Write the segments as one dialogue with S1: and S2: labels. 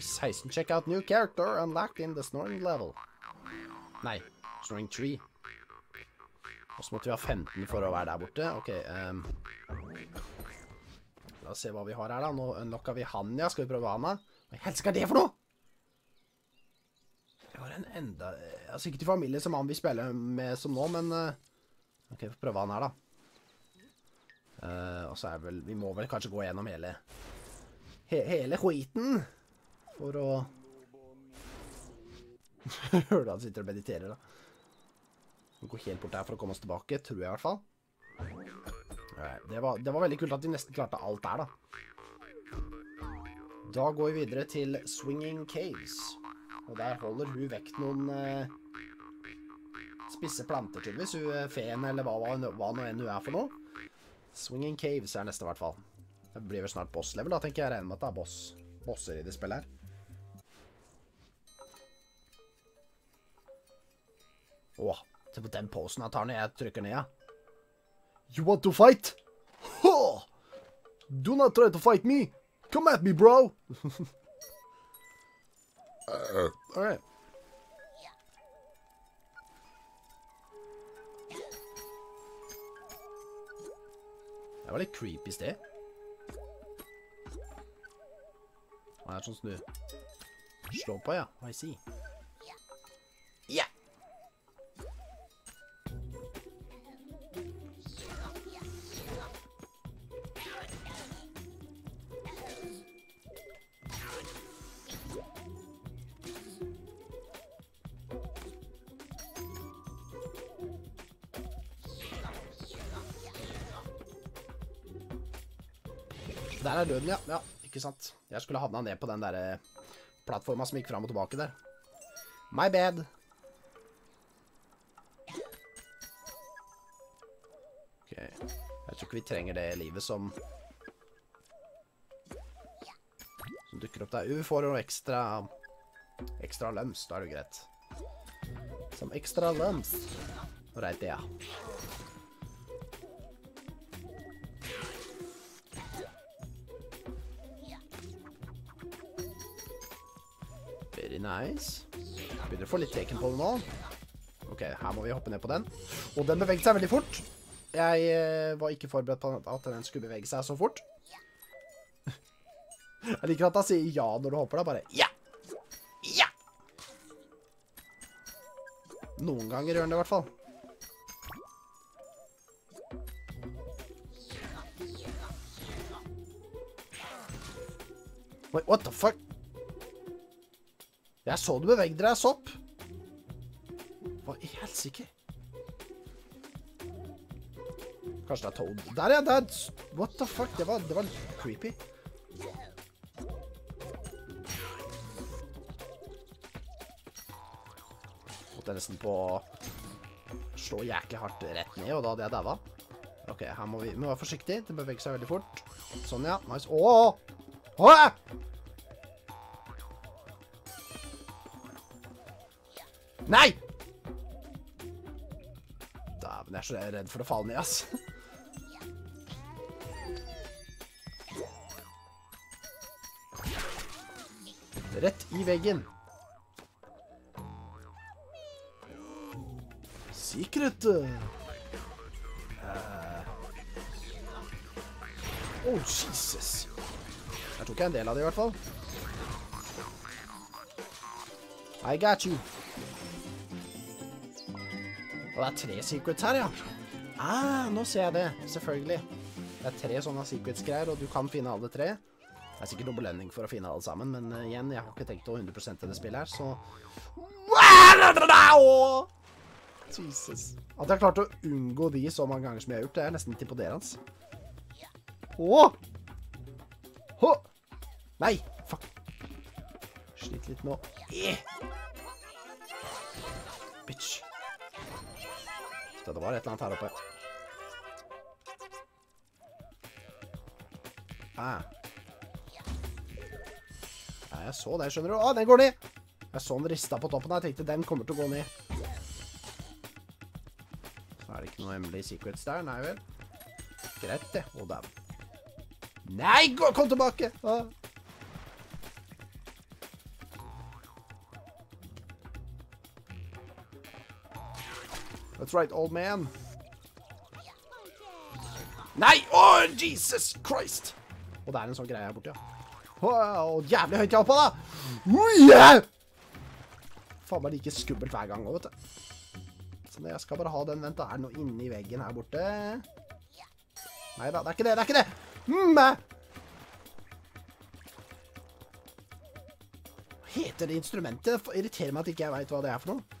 S1: 16. Check out new character unlocked in the snoring level. Nei, snoring tree. Og så måtte vi ha 15 for å være der borte. Ok, ehm. La oss se hva vi har her da. Nå unlocka vi han, ja. Skal vi prøve han da? Hva i helsike er det for noe? Jeg har en enda... Altså ikke til familie som han vil spille med som nå, men... eh, ok, vi får prøve han her da. Eh, og så er vel... Vi må vel kanskje gå gjennom hele... He hele skiten. For å... Hører du han sitter og mediterer da? Vi går helt bort der for å komme oss tilbake, tror jeg i hvert fall. Det var, det var veldig kult at de nesten klarte alt der, da. Da går vi videre til Swinging Caves. Og der holder hun vekk noen eh, spisse planter, tydeligvis. Hun er feen, eller hva, hva, nå enn hun er for noe. Swinging Caves er neste, i hvert fall. Det blir vel snart boss-level, da, tenker. Jeg regner med at det er boss. bosser i det spillet her. Åh, se på den posen han tar når jeg trykker ned. You want to fight? Ha! Do not try to fight me. Come at me, bro. Alright. Det var litt creepy sted. Han er sånn snu. Slå på, ja. I see. Der er døden, ja. Ja, ikke sant. Jeg skulle havna ned på den der eh, plattforma som gikk fram og tilbake der. My bad. Ok. Jeg tror ikke vi trenger det livet som Som dukker opp der. Vi får noe ekstra Ekstra løms. Da er det greit. Som ekstra løms. Ålreit, det, ja. Nice. Begynner å få litt teken på det nå. Ok, her må vi hoppe ned på den. Og den beveget seg veldig fort. Jeg eh, var ikke forberedt på at den skulle bevege seg så fort. Jeg liker at han sier ja når du hopper da, bare ja! Ja! Noen ganger gjør han det i hvert fall. Wait, what the fuck? Jeg så du bevegde deg, sopp. Hva i helsike? Kanskje det er Toad. Der, ja. Der. What the fuck? Det var, det var creepy. Måtte jeg nesten på slå jæklig hardt rett ned, og da hadde jeg daua. Ok, her må vi, vi må være forsiktige. Det beveger seg veldig fort. Sånn, ja. Nice. Åh! Åh! Nei! Dæven, jeg er så redd for å falle ned, ass. Rett i veggen. Secret. Uh, oh, Jesus. Jeg tok jeg en del av det i hvert fall. I got you. Og det er tre secrets her, ja. Ah, nå ser jeg det. Selvfølgelig. Det er tre sånne secrets-greier, og du kan finne alle tre. Det er sikkert noe belønning for å finne alle sammen, men uh, igjen, jeg har ikke tenkt å 100% til det spillet her, så... Jesus. At jeg har klart å unngå de så mange ganger som jeg har gjort, det er nesten litt imponerende. Åh! Åh! Nei, fuck. Slitt litt nå. å... Eh. Bitch. Så det var et eller annet her oppe. Ah. Ja, jeg så det, skjønner du. Å, den går ned! Jeg så den rista på toppen her, jeg tenkte den kommer til å gå ned. Så er det ikke noe hemmelig secrets der, nei vel. Greit det. Å, dæven. Nei, gå, kom tilbake! Ah. That's right, old man. Nei! Å, Jesus Christ! Og det er en sånn greie her borte, ja. Wow, jævlig høyt jeg hoppa, da! Oh, yeah! Faen meg like skummelt hver gang òg, vet du. Så jeg skal bare ha den Vent, da er det noe inni veggen her borte. Nei da, det er ikke det, det er ikke det! Mm, Hva heter det instrumentet? Det irriterer meg at ikke jeg veit hva det er for noe.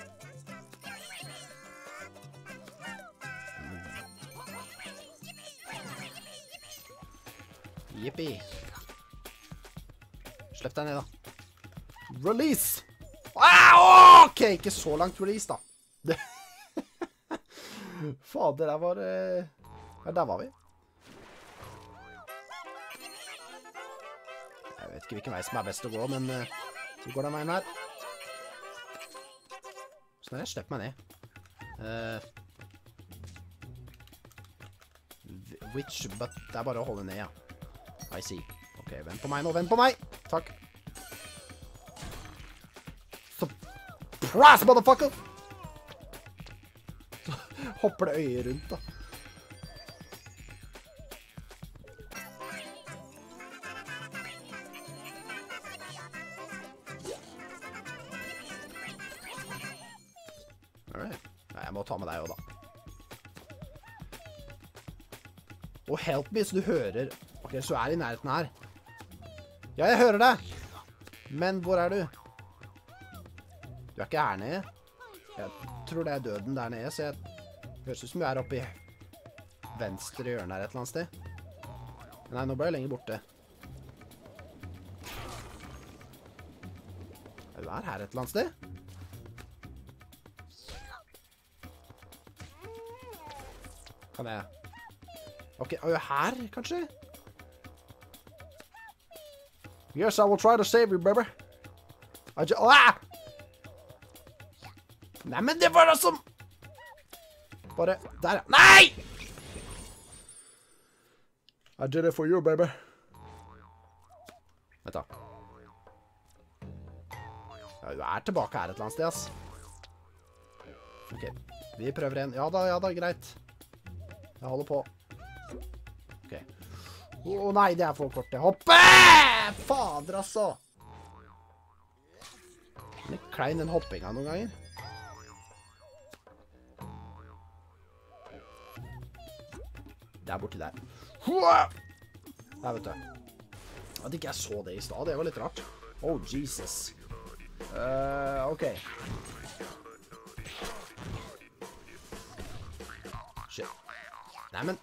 S1: Jippi. Slipp deg ned, da. Release! Ah, OK, ikke så langt release, da. Fader, der var eh, Ja, der var vi. Jeg vet ikke hvilken vei som er best å gå, men vi går den veien her. Sånn er det. Slipp meg ned. Uh, which, but Det er bare å holde ned, ja. I see. OK, vent på meg nå. Vent på meg! Takk. Surprise, motherfucker! Så hopper det øyet rundt, da. Alright. Jeg må ta med deg òg, da. Og help me, så du hører Ok, du er i nærheten her. Ja, jeg hører deg. Men hvor er du? Du er ikke her nede. Jeg tror det er døden der nede, så jeg høres ut som du er oppe i venstre hjørne her et eller annet sted. Nei, nå ble jeg lenger borte. Du er her et eller annet sted. Kan jeg... Ok, er du her, kanskje? Yes, I will try to save you, baby. I just... Ah! Nei, men det var da som... Bare... Der, ja. Nei! I did it for you, baby. Vent da. Ja, du er tilbake her et eller annet sted, ass. Ok, vi prøver igjen. Ja da, ja da, greit. Jeg holder på. Å oh, nei, det er for kort. Hoppe! Fader, altså! Litt klein den hoppinga noen ganger. Der borti der. Der, vet du. At ikke jeg så det i stad, det var litt rart. Oh, Jesus. Uh, OK. Shit. Neimen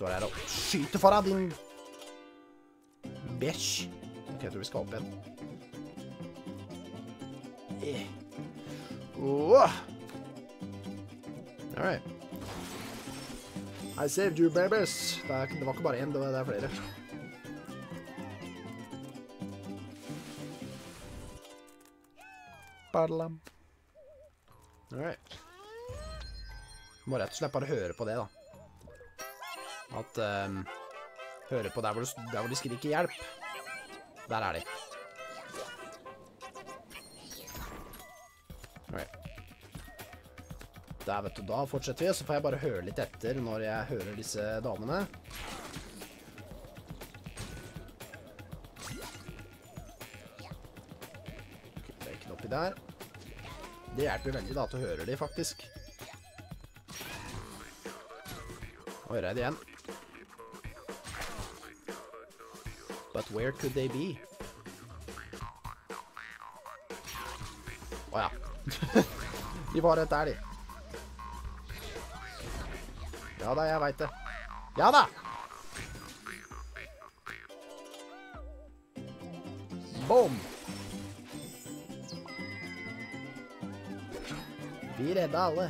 S1: står her og skyter for deg, din Bæsj. OK, jeg tror vi skal opp igjen. Eh. All right. I saved you, babies. Det var ikke bare én, det, det er flere. Badlam. All right. Må rett og slett bare høre på det, da. At um, Høre på der hvor, du, der hvor de skriker hjelp. Der er de. Okay. Der, vet du. Da fortsetter vi, så får jeg bare høre litt etter når jeg hører disse damene. Okay, det er ikke noe oppi der. Det hjelper veldig da, til å høre de, faktisk. Hører jeg det igjen. But where could they be? Å oh, ja. de var rett der, de. Ja da, jeg veit det. Ja da! Boom! Vi redda alle.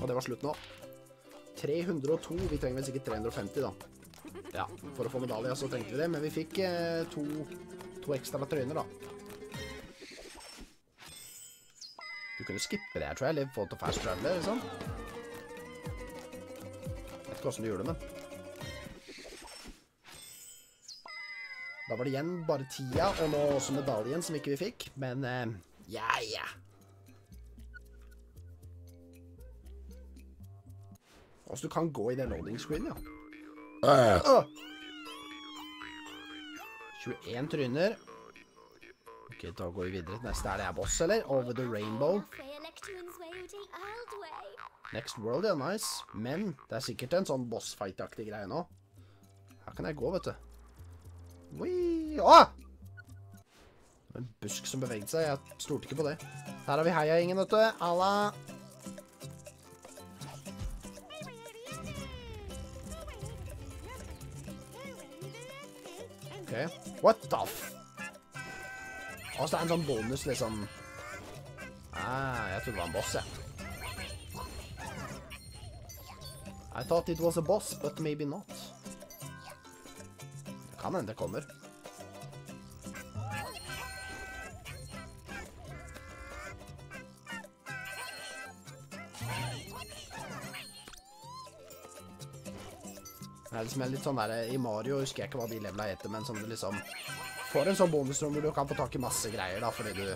S1: Og det var slutt nå. 302. Vi trenger vel sikkert 350, da. Ja, for å få medalje så trengte vi det, men vi fikk eh, to, to ekstra trøyner, da. Du kunne skippe det her, tror jeg, eller få til fast traveler, liksom. Vet ikke hvordan du gjorde det, men Da var det igjen bare tida, og nå også medaljen som ikke vi fikk. Men eh, ja, Yeah. Altså, du kan gå i det loading screen, ja. Åh! 21 tryner. Ok, da går vi videre. Neste er det er boss, eller? Over the rainbow. Next world, ja, nice. Men det er sikkert en sånn bossfight-aktig greie nå. Her kan jeg gå, vet du. Wee! Ah! En busk som beveget seg. Jeg stolte ikke på det. Her har vi heiagjengen, vet du. Alla. Ok. What the f... Altså, det er en sånn bonus, liksom. Ah, jeg trodde det var en boss, jeg. I thought it was a boss, but maybe not. Det kan hende det kommer. Liksom litt sånn der, I Mario husker jeg ikke hva de levela heter, men som du liksom får en sånn bonusrom hvor du kan få tak i masse greier, da, fordi du,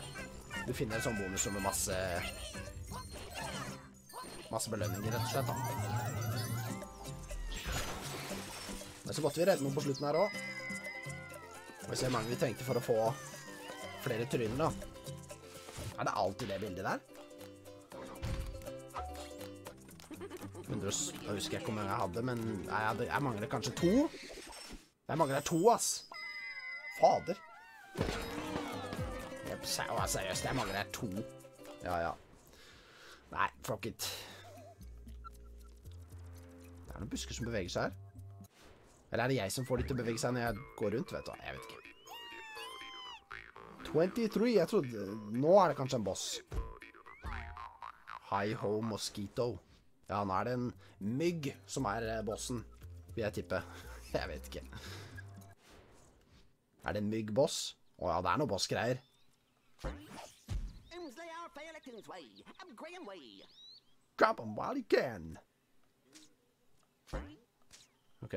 S1: du finner en sånn bonusrom med masse masse belønninger, rett og slett, da. Men så måtte vi redde noen på slutten her. Og vi ser hvor mange vi trengte for å få flere tryner, da. Er det alltid det bildet der? 100, jeg husker ikke hvor mange jeg hadde, men jeg, hadde, jeg mangler kanskje to. Jeg mangler to, ass. Fader. Jeg, seriøst, jeg mangler to. Ja, ja. Nei, fuck it. Det er noen busker som beveger seg her. Eller er det jeg som får de til å bevege seg når jeg går rundt? Vet du jeg vet ikke. 23, jeg trodde Nå er det kanskje en boss. Hi ho mosquito. Ja, nå er det en mygg som er eh, bossen, vil jeg tippe. Jeg vet ikke. Er det en myggboss? Å ja, det er noe bossgreier. Grab them while you can. Ok.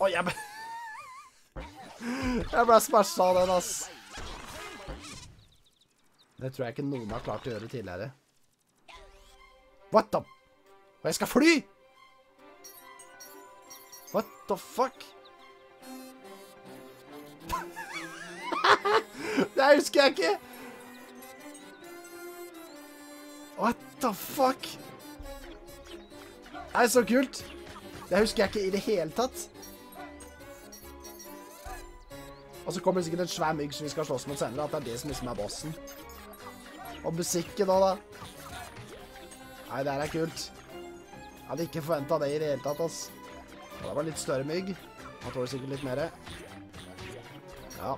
S1: Oi, jeg ble... Jeg ble smashet av den, ass. Det tror jeg ikke noen har klart å gjøre tidligere. What the... Og jeg skal fly! What the fuck? det husker jeg ikke! What the fuck? Det er så kult! Det husker jeg ikke i det hele tatt. Og så kommer det sikkert en svær mygg som vi skal slåss mot senere, at det er det som liksom er bossen. Og musikken òg, da. Nei, det her er kult. Jeg hadde ikke forventa det i det hele tatt, ass. Det var litt større mygg. Han tåler sikkert litt mer. Ja.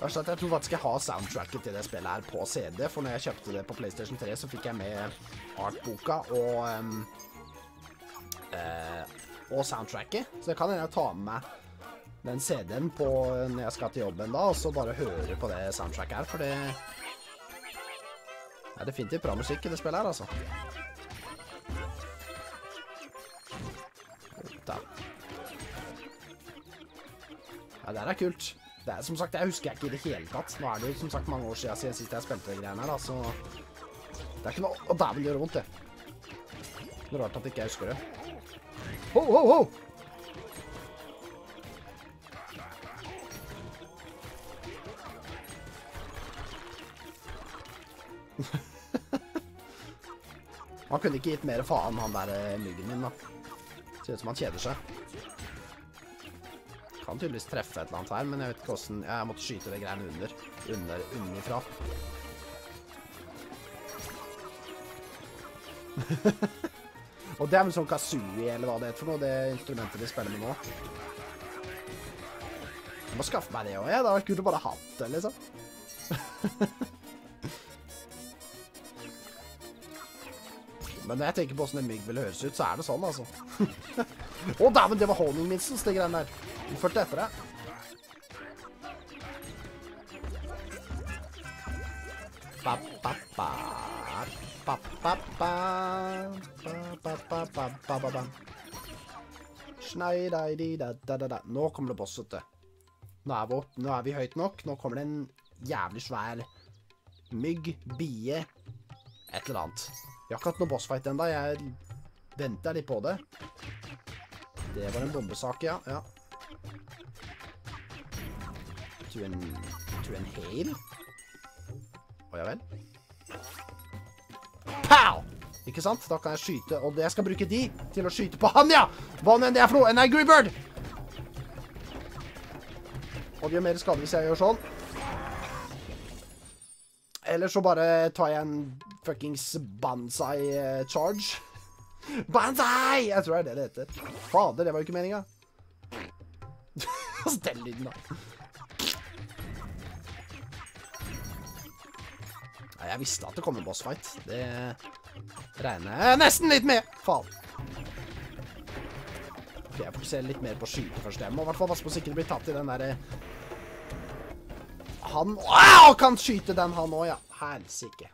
S1: Jeg tror faktisk jeg har soundtracket til det spillet her på CD, for når jeg kjøpte det på PlayStation 3, så fikk jeg med artboka og um, uh, og soundtracket. Så det kan hende jeg tar med meg den CD-en når jeg skal til jobben da, og så bare høre på det soundtracket her, for det er definitivt bra musikk i det spillet her, altså. Da. Ja, det her er kult. Det som sagt, jeg husker jeg ikke i det hele tatt. Nå er det jo som sagt mange år siden, siden sist jeg spilte de greiene her, da, så Det er ikke noe Å, dæven, det gjør vondt, det. Det er rart at ikke jeg husker det. Ho, ho, ho! Han kunne ikke gitt mer faen, han der eh, myggen min, da. Ser ut som han kjeder seg kan tydeligvis treffe et eller annet her, men jeg vet ikke hvordan... Jeg måtte skyte det greiene under. Under, underfra. Og det er vel sånn kazooie, eller hva det heter for noe, det instrumentet de spiller med nå. Jeg må skaffe meg det òg, jeg. Det hadde vært kult å bare ha det, liksom. Men når jeg tenker på åssen en mygg vil høres ut, så er det sånn, altså. Å, oh, dæven, det var honningsminstens, det greiene der. Du fulgte etter deg. Nå kommer det boss, vet. Nå er, vi opp, nå er vi høyt nok. Nå kommer det en jævlig svær mygg, bie, et eller annet. Vi har ikke hatt noen bossfight ennå. Jeg venter litt på det. Det var en bombesak, ja. ja. To en, to en hail? Å ja vel. Pow! Ikke sant? Da kan jeg skyte, og jeg skal bruke de til å skyte på han, ja! Hva nå enn det er for noe. En angry bird! Og det gjør mer skade hvis jeg gjør sånn. Eller så bare tar jeg en fuckings banzai eh, charge. Banzai! Jeg tror det er det det heter. Fader, det var jo ikke meninga. Altså, den lyden, da. Nei, jeg visste at det kom en bossfight. Det regner jeg nesten litt med. Faen. Ok, jeg fokuserer litt mer på å skyte først. Jeg må i hvert fall passe på ikke det blir tatt i den derre Han Au! Kan skyte den, han òg, ja. Helsike.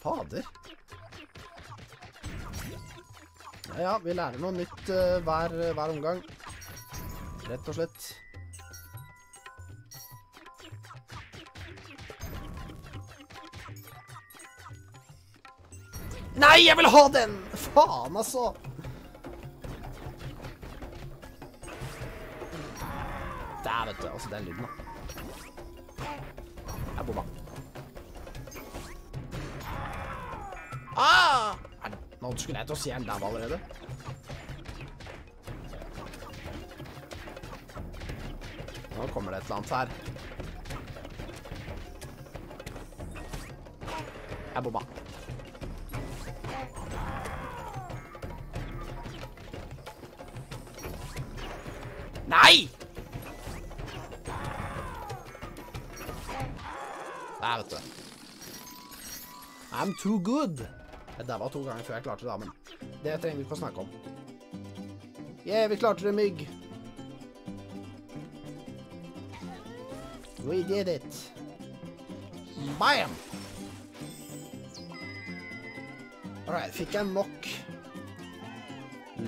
S1: Fader. Ja, ja, vi lærer noe nytt uh, hver, hver omgang. Rett og slett. Nei, jeg vil ha den! Faen, altså. Der, vet du. Altså, den lyden, da. Jeg bomma. Ah! Nå skulle jeg til å si en dau allerede. Nå kommer det et eller annet her. Jeg bomba. Nei! Der, vet du. I'm too good. Jeg daua to ganger før jeg klarte det, men det trenger vi ikke å snakke om. Yeah, vi klarte det, mygg. We did it. Bam! Alright, fikk jeg nok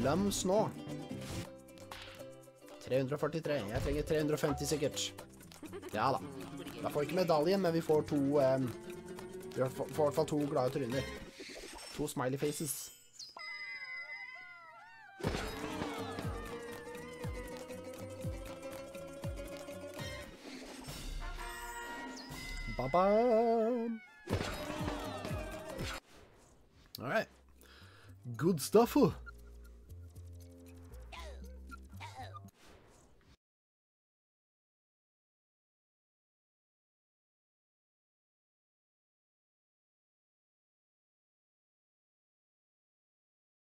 S1: lums nå? 343. Jeg trenger 350 sikkert. Ja da. Da får vi ikke medaljen, men vi får to um, Vi får i hvert fall to glade tryner. To smiley faces. Ba-ba! All right. Good stuff. oh.